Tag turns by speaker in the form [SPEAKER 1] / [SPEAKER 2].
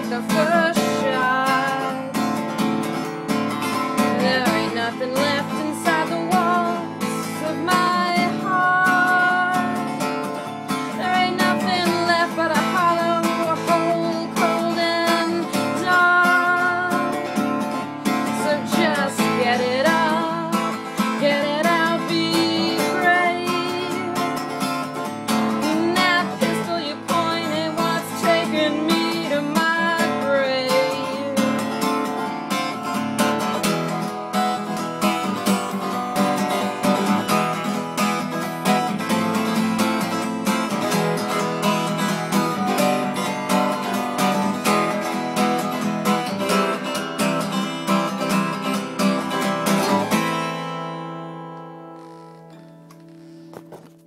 [SPEAKER 1] take the first. Bye.